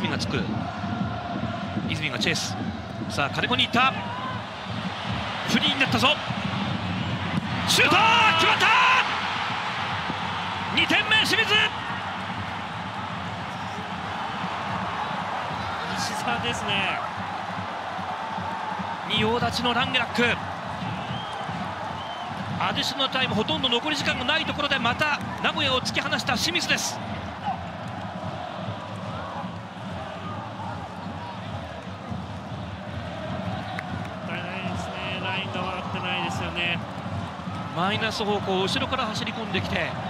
泉がつく泉がチェイス。さあ金子に行った。フリーになったぞ。シュート!決まった !2 点目清水。石沢ですね。仁王立ちのランゲラック。アディショナルタイムほとんど残り時間がないところでまた名古屋を突き放した清水ですマイナス方向後ろから走り込んできて。